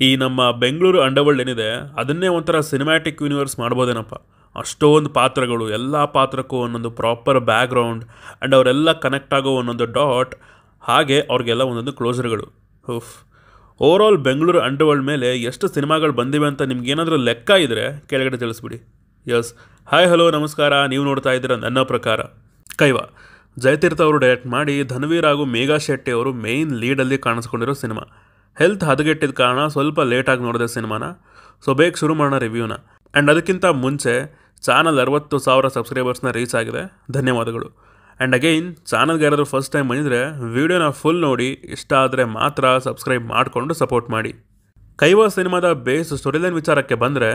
ಈ ನಮ್ಮ ಬೆಂಗಳೂರು ಅಂಡರ್ವರ್ಲ್ಡ್ ಏನಿದೆ, ಅದನ್ನೇ ಒಂಥರ ಸಿನಿಮ್ಯಾಟಿಕ್ ಯೂನಿವರ್ಸ್ ಮಾಡ್ಬೋದೇನಪ್ಪ. ಅಷ್ಟೊಂದು ಪಾತ್ರಗಳು, ಎಲ್ಲ ಪಾತ್ರಕ್ಕೂ ಒಂದೊಂದು ಪ್ರಾಪರ್ ಬ್ಯಾಕ್ಗ್ರೌಂಡ್ ಆ್ಯಂಡ್ ಅವರೆಲ್ಲ ಕನೆಕ್ಟ್ ಆಗೋ ಒಂದೊಂದು ಡಾಟ್ ಹಾಗೆ ಅವ್ರಿಗೆಲ್ಲ ಒಂದೊಂದು ಕ್ಲೋಸರ್ಗಳು ಹುಫ್ ಆಲ್ ಬೆಂಗಳೂರು ಅಂಡರ್ವರ್ಲ್ಡ್ ಮೇಲೆ ಎಷ್ಟು ಸಿನಿಮಾಗಳು ಬಂದಿವೆ ಅಂತ ನಿಮ್ಗೇನಾದರೂ ಲೆಕ್ಕ ಇದ್ದರೆ ಕೆಳಗಡೆ ತಿಳಿಸ್ಬಿಡಿ. ಎಸ್ ಹಾಯ್ ಹಲೋ ನಮಸ್ಕಾರ. ನೀವು ನೋಡ್ತಾ ಇದ್ದೀರ ನನ್ನ ಪ್ರಕಾರ. ಕೈವ. ಜಯತೀರ್ಥ ಅವರು ಡೈರೆಕ್ಟ್ ಮಾಡಿ, ಧನ್ವೀರ್ ಹಾಗೂ ಮೇಘಾ ಶೆಟ್ಟಿ ಅವರು ಮೇಯ್ನ್ ಲೀಡಲ್ಲಿ ಕಾಣಿಸ್ಕೊಂಡಿರೋ ಸಿನಿಮಾ. ಹೆಲ್ತ್ ಹದಗೆಟ್ಟಿದ ಕಾರಣ ಸ್ವಲ್ಪ ಲೇಟಾಗಿ ನೋಡಿದೆ ಸಿನಿಮಾನ. ಸೊ ಬೇಗ ಶುರು ಮಾಡೋಣ ರಿವ್ಯೂನ. ಆ್ಯಂಡ್ ಅದಕ್ಕಿಂತ ಮುಂಚೆ ಚಾನಲ್ ಅರವತ್ತು ಸಾವಿರ ಸಬ್ಸ್ಕ್ರೈಬರ್ಸ್ನ ರೀಚ್ ಆಗಿದೆ. ಧನ್ಯವಾದಗಳು. ಆ್ಯಂಡ್ ಅಗೈನ್, ಚಾನಲ್ಗೆ ಯಾರಾದರೂ ಫಸ್ಟ್ ಟೈಮ್ ಬಂದಿದ್ರೆ ವೀಡಿಯೋನ ಫುಲ್ ನೋಡಿ, ಇಷ್ಟ ಆದರೆ ಮಾತ್ರ ಸಬ್ಸ್ಕ್ರೈಬ್ ಮಾಡಿಕೊಂಡು ಸಪೋರ್ಟ್ ಮಾಡಿ. ಕೈವಾ ಸಿನಿಮಾದ ಬೇಸ್ ಸ್ಟೋರಿಲೈನ್ ವಿಚಾರಕ್ಕೆ ಬಂದರೆ,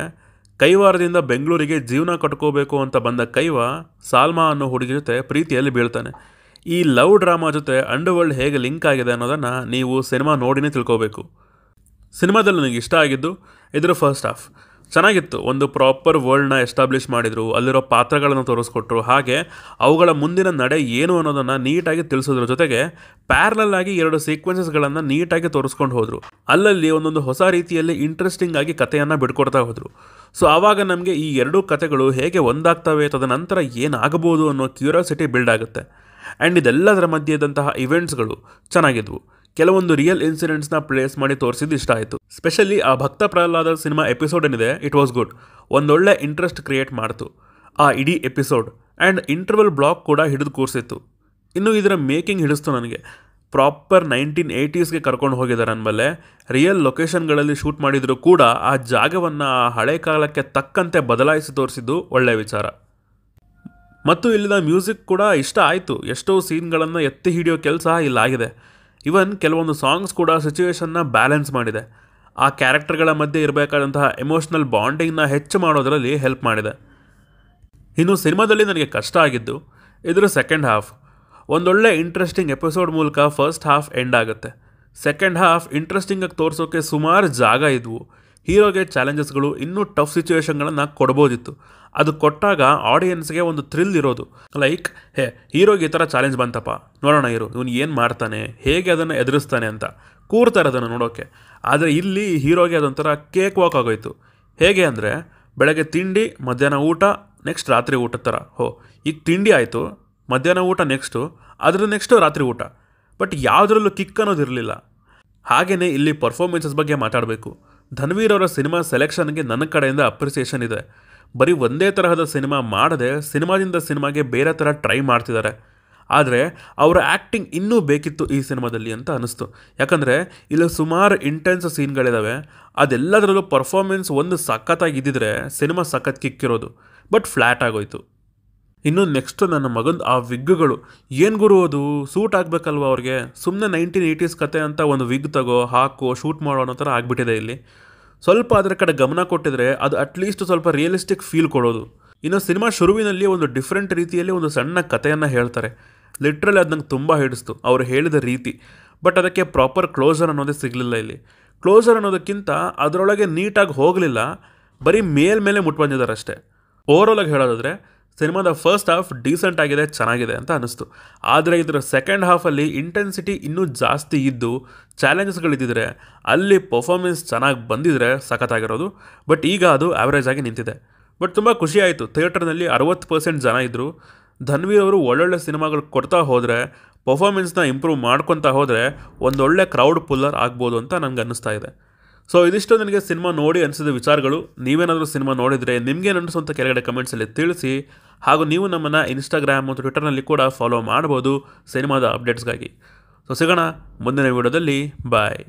ಕೈವಾರದಿಂದ ಬೆಂಗಳೂರಿಗೆ ಜೀವನ ಕಟ್ಕೋಬೇಕು ಅಂತ ಬಂದ ಕೈವಾ, ಸಾಲ್ಮಾ ಅನ್ನೋ ಹುಡುಗಿ ಜೊತೆ ಪ್ರೀತಿಯಲ್ಲಿ ಬೀಳ್ತಾನೆ. ಈ ಲವ್ ಡ್ರಾಮಾ ಜೊತೆ ಅಂಡರ್ ವರ್ಲ್ಡ್ ಹೇಗೆ ಲಿಂಕ್ ಆಗಿದೆ ಅನ್ನೋದನ್ನು ನೀವು ಸಿನಿಮಾ ನೋಡಿನೇ ತಿಳ್ಕೋಬೇಕು. ಸಿನಿಮಾದಲ್ಲಿ ನನಗೆ ಇಷ್ಟ ಆಗಿದ್ದು, ಇದರ ಫಸ್ಟ್ ಹಾಫ್ ಚೆನ್ನಾಗಿತ್ತು. ಒಂದು ಪ್ರಾಪರ್ ವರ್ಲ್ಡ್ನ ಎಸ್ಟಾಬ್ಲಿಷ್ ಮಾಡಿದರು, ಅಲ್ಲಿರೋ ಪಾತ್ರಗಳನ್ನು ತೋರಿಸ್ಕೊಟ್ರು. ಹಾಗೆ ಅವುಗಳ ಮುಂದಿನ ನಡೆ ಏನು ಅನ್ನೋದನ್ನು ನೀಟಾಗಿ ತಿಳಿಸೋದ್ರ ಜೊತೆಗೆ ಪ್ಯಾರಲಲ್ ಆಗಿ ಎರಡು ಸೀಕ್ವೆನ್ಸಸ್ಗಳನ್ನು ನೀಟಾಗಿ ತೋರಿಸ್ಕೊಂಡು ಹೋದರು. ಅಲ್ಲಲ್ಲಿ ಒಂದೊಂದು ಹೊಸ ರೀತಿಯಲ್ಲಿ ಇಂಟ್ರೆಸ್ಟಿಂಗ್ ಆಗಿ ಕಥೆಯನ್ನು ಬಿಡ್ಕೊಡ್ತಾ ಹೋದರು. ಸೊ ಆವಾಗ ನಮಗೆ ಈ ಎರಡೂ ಕಥೆಗಳು ಹೇಗೆ ಒಂದಾಗ್ತವೆ, ತದನಂತರ ಏನಾಗಬಹುದು ಅನ್ನೋ ಕ್ಯೂರಿಯಾಸಿಟಿ ಬಿಲ್ಡ್ ಆಗುತ್ತೆ. ಆ್ಯಂಡ್ ಇದೆಲ್ಲದರ ಮಧ್ಯೆ ಇದ್ದಂತಹ ಇವೆಂಟ್ಸ್ಗಳು ಚೆನ್ನಾಗಿದ್ವು. ಕೆಲವೊಂದು ರಿಯಲ್ ಇನ್ಸಿಡೆಂಟ್ಸ್ನ ಪ್ಲೇಸ್ ಮಾಡಿ ತೋರಿಸಿದ್ದು ಇಷ್ಟ ಆಯಿತು. ಸ್ಪೆಷಲಿ ಆ ಭಕ್ತ ಪ್ರಹ್ಲಾದ ಸಿನಿಮಾ ಎಪಿಸೋಡ್ ಏನಿದೆ ಇಟ್ ವಾಸ್ ಗುಡ್ ಒಂದೊಳ್ಳೆ ಇಂಟ್ರೆಸ್ಟ್ ಕ್ರಿಯೇಟ್ ಮಾಡ್ತು. ಆ ಇಡೀ ಎಪಿಸೋಡ್ ಆ್ಯಂಡ್ ಇಂಟರ್ವಲ್ ಬ್ಲಾಕ್ ಕೂಡ ಹಿಡಿದು ಕೂರಿಸಿತ್ತು. ಇನ್ನು ಇದರ ಮೇಕಿಂಗ್ ಹಿಡಿಸ್ತು ನನಗೆ. ಪ್ರಾಪರ್ ನೈನ್ಟೀನ್ ಏಯ್ಟೀಸ್ಗೆ ಕರ್ಕೊಂಡು ಹೋಗಿದ್ದಾರೆ ಅಂದಮೇಲೆ ರಿಯಲ್ ಲೊಕೇಶನ್ಗಳಲ್ಲಿ ಶೂಟ್ ಮಾಡಿದರೂ ಕೂಡ ಆ ಜಾಗವನ್ನು ಆ ಹಳೆ ಕಾಲಕ್ಕೆ ತಕ್ಕಂತೆ ಬದಲಾಯಿಸಿ ತೋರಿಸಿದ್ದು ಒಳ್ಳೆಯ ವಿಚಾರ. ಮತ್ತು ಇಲ್ಲಿನ ಮ್ಯೂಸಿಕ್ ಕೂಡ ಇಷ್ಟ ಆಯಿತು. ಎಷ್ಟೋ ಸೀನ್ಗಳನ್ನು ಎತ್ತಿ ಹಿಡಿಯೋ ಕೆಲಸ ಇಲ್ಲಾಗಿದೆ ಇವನ್ ಕೆಲವೊಂದು ಸಾಂಗ್ಸ್ ಕೂಡ ಸಿಚುವೇಶನ್ನ ಬ್ಯಾಲೆನ್ಸ್ ಮಾಡಿದೆ. ಆ ಕ್ಯಾರೆಕ್ಟರ್ಗಳ ಮಧ್ಯೆ ಇರಬೇಕಾದಂತಹ ಎಮೋಷ್ನಲ್ ಬಾಂಡಿಂಗ್ನ ಹೆಚ್ಚು ಮಾಡೋದರಲ್ಲಿ ಹೆಲ್ಪ್ ಮಾಡಿದೆ. ಇನ್ನು ಸಿನಿಮಾದಲ್ಲಿ ನನಗೆ ಕಷ್ಟ ಆಗಿದ್ದು, ಇದರ ಸೆಕೆಂಡ್ ಹಾಫ್ ಒಂದೊಳ್ಳೆ ಇಂಟ್ರೆಸ್ಟಿಂಗ್ ಎಪಿಸೋಡ್ ಮೂಲಕ ಫಸ್ಟ್ ಹಾಫ್ ಎಂಡ್ ಆಗುತ್ತೆ. ಸೆಕೆಂಡ್ ಹಾಫ್ ಇಂಟ್ರೆಸ್ಟಿಂಗಾಗಿ ತೋರಿಸೋಕೆ ಸುಮಾರು ಜಾಗ ಇದ್ವು. ಹೀರೋಗೆ ಚಾಲೆಂಜಸ್ಗಳು ಇನ್ನೂ ಟಫ್ ಸಿಚುವೇಶನ್ಗಳನ್ನು ಕೊಡ್ಬೋದಿತ್ತು. ಅದು ಕೊಟ್ಟಾಗ ಆಡಿಯನ್ಸ್ಗೆ ಒಂದು ಥ್ರಿಲ್ ಇರೋದು. ಲೈಕ್, ಹೇ, ಹೀರೋಗೆ ಈ ಥರ ಚಾಲೆಂಜ್ ಬಂತಪ್ಪ. ನೋಡೋಣ ಇರು ಇವನು ಏನು ಮಾಡ್ತಾನೆ? ಹೇಗೆ ಅದನ್ನು ಎದುರಿಸ್ತಾನೆ ಅಂತ. ಕೂರ್ತಾರೆ ಅದನ್ನು ನೋಡೋಕ್ಕೆ ಆದರೆ ಇಲ್ಲಿ ಹೀರೋಗೆ ಅದೊಂಥರ ಕೇಕ್ ವಾಕ್ ಆಗೋಯ್ತು. ಹೇಗೆ ಅಂದರೆ, ಬೆಳಗ್ಗೆ ತಿಂಡಿ, ಮಧ್ಯಾಹ್ನ ಊಟ, ನೆಕ್ಸ್ಟ್ ರಾತ್ರಿ ಊಟದ ಥರ. ಹೋ, ಈಗ ತಿಂಡಿ ಆಯಿತು, ಮಧ್ಯಾಹ್ನ ಊಟ ನೆಕ್ಸ್ಟು ಅದ್ರ ನೆಕ್ಸ್ಟು ರಾತ್ರಿ ಊಟ. ಬಟ್ ಯಾವುದರಲ್ಲೂ ಕಿಕ್ ಅನ್ನೋದಿರಲಿಲ್ಲ. ಹಾಗೆಯೇ ಇಲ್ಲಿ ಪರ್ಫಾರ್ಮೆನ್ಸಸ್ ಬಗ್ಗೆ ಮಾತಾಡಬೇಕು. ಧನ್ವೀರ್ ಅವರ ಸಿನಿಮಾ ಸೆಲೆಕ್ಷನ್ಗೆ ನನ್ನ ಕಡೆಯಿಂದ ಅಪ್ರಿಸಿಯೇಷನ್ ಇದೆ. ಬರೀ ಒಂದೇ ತರಹದ ಸಿನಿಮಾ ಮಾಡದೆ ಸಿನಿಮಾದಿಂದ ಸಿನಿಮಾಗೆ ಬೇರೆ ಥರ ಟ್ರೈ ಮಾಡ್ತಿದ್ದಾರೆ. ಆದರೆ ಅವರ ಆ್ಯಕ್ಟಿಂಗ್ ಇನ್ನೂ ಬೇಕಿತ್ತು ಈ ಸಿನಿಮಾದಲ್ಲಿ ಅಂತ ಅನಿಸ್ತು ಯಾಕಂದರೆ ಇಲ್ಲಿ ಸುಮಾರು ಇಂಟೆನ್ಸ್ ಸೀನ್ಗಳಿದ್ದಾವೆ ಅದೆಲ್ಲದರಲ್ಲೂ ಪರ್ಫಾರ್ಮೆನ್ಸ್ ಒಂದು ಸಖತ್ತಾಗಿ ಇದ್ದಿದ್ರೆ ಸಿನಿಮಾ ಸಖತ್ ಕಿಕ್ಕಿರೋದು ಬಟ್ ಫ್ಲ್ಯಾಟ್ ಆಗೋಯ್ತು. ಇನ್ನು ನೆಕ್ಸ್ಟ್ ನನ್ನ ಮಗಂದು ಆ ವಿಗ್ಗುಗಳು. ಏನು ಗುರು ಅದು? ಸೂಟ್ ಆಗಬೇಕಲ್ವ ಅವ್ರಿಗೆ? ಸುಮ್ಮನೆ ನೈನ್ಟೀನ್ ಏಯ್ಟೀಸ್ ಕತೆ ಅಂತ ಒಂದು ವಿಗ್ ತಗೋ, ಹಾಕು ಶೂಟ್ ಮಾಡೋ ಅನ್ನೋ ಥರ ಆಗಿಬಿಟ್ಟಿದೆ ಇಲ್ಲಿ. ಸ್ವಲ್ಪ ಅದರ ಕಡೆ ಗಮನ ಕೊಟ್ಟಿದ್ರೆ ಅದು ಅಟ್ಲೀಸ್ಟ್ ಸ್ವಲ್ಪ ರಿಯಲಿಸ್ಟಿಕ್ ಫೀಲ್ ಕೊಡೋದು. ಇನ್ನು ಸಿನಿಮಾ ಶುರುವಿನಲ್ಲಿ ಒಂದು ಡಿಫ್ರೆಂಟ್ ರೀತಿಯಲ್ಲಿ ಒಂದು ಸಣ್ಣ ಕಥೆಯನ್ನು ಹೇಳ್ತಾರೆ. ಲಿಟ್ರಲಿ ಅದು ನಂಗೆ ತುಂಬ ಹಿಡಿಸ್ತು, ಅವ್ರು ಹೇಳಿದ ರೀತಿ. ಬಟ್ ಅದಕ್ಕೆ ಪ್ರಾಪರ್ ಕ್ಲೋಸರ್ ಅನ್ನೋದೇ ಸಿಗಲಿಲ್ಲ ಇಲ್ಲಿ. ಕ್ಲೋಸರ್ ಅನ್ನೋದಕ್ಕಿಂತ ಅದರೊಳಗೆ ನೀಟಾಗಿ ಹೋಗಲಿಲ್ಲ, ಬರೀ ಮೇಲ್ಮೇಲೆ ಮುಟ್ಟು ಬಂದಿದ್ದಾರೆ ಅಷ್ಟೇ ಓವರಾಲಾಗಿ ಹೇಳೋದಾದರೆ ಸಿನಿಮಾದ ಫಸ್ಟ್ ಹಾಫ್ ಡೀಸೆಂಟ್ ಆಗಿದೆ, ಚೆನ್ನಾಗಿದೆ ಅಂತ ಅನಿಸ್ತು ಆದರೆ ಇದರ ಸೆಕೆಂಡ್ ಹಾಫಲ್ಲಿ ಇಂಟೆನ್ಸಿಟಿ ಇನ್ನೂ ಜಾಸ್ತಿ ಇದ್ದು ಚಾಲೆಂಜಸ್ಗಳಿದ್ದಿದ್ರೆ ಅಲ್ಲಿ ಪರ್ಫಾರ್ಮೆನ್ಸ್ ಚೆನ್ನಾಗಿ ಬಂದಿದ್ರೆ ಸಖತ್ತಾಗಿರೋದು. ಬಟ್ ಈಗ ಅದು ಆ್ಯಾವ್ರೇಜ್ ಆಗಿ ನಿಂತಿದೆ. ಬಟ್ ತುಂಬ ಖುಷಿ ಆಯಿತು. ಥಿಯೇಟರ್ನಲ್ಲಿ ಅರವತ್ತು ಪರ್ಸೆಂಟ್ ಜನ ಇದ್ದರು ಧನ್ವೀರ್ ಅವರು ಒಳ್ಳೊಳ್ಳೆ ಸಿನಿಮಾಗಳು ಕೊಡ್ತಾ ಹೋದರೆ ಪರ್ಫಾರ್ಮೆನ್ಸ್ನ ಇಂಪ್ರೂವ್ ಮಾಡ್ಕೊತಾ ಹೋದರೆ ಒಂದೊಳ್ಳೆ ಕ್ರೌಡ್ ಪುಲ್ಲರ್ ಆಗ್ಬೋದು ಅಂತ ನನಗೆ ಅನ್ನಿಸ್ತಾ ಇದೆ. ಸೊ ಇದಿಷ್ಟು ನನಗೆ ಸಿನಿಮಾ ನೋಡಿ ಅನಿಸಿದ ವಿಚಾರಗಳು. ನೀವೇನಾದರೂ ಸಿನಿಮಾ ನೋಡಿದರೆ ನಿಮಗೇನು ಅನಿಸು ಅಂತ ಕೆಳಗಡೆ ಕಮೆಂಟ್ಸಲ್ಲಿ ತಿಳಿಸಿ. ಹಾಗೂ ನೀವು ನಮ್ಮನ್ನು ಇನ್ಸ್ಟಾಗ್ರಾಮ್ ಮತ್ತು ಟ್ವಿಟರ್ನಲ್ಲಿ ಕೂಡ ಫಾಲೋ ಮಾಡ್ಬೋದು ಸಿನಿಮಾದ ಅಪ್ಡೇಟ್ಸ್ಗಾಗಿ ಸೊ ಸಿಗೋಣ ಮುಂದಿನ ವಿಡಿಯೋದಲ್ಲಿ ಬಾಯ್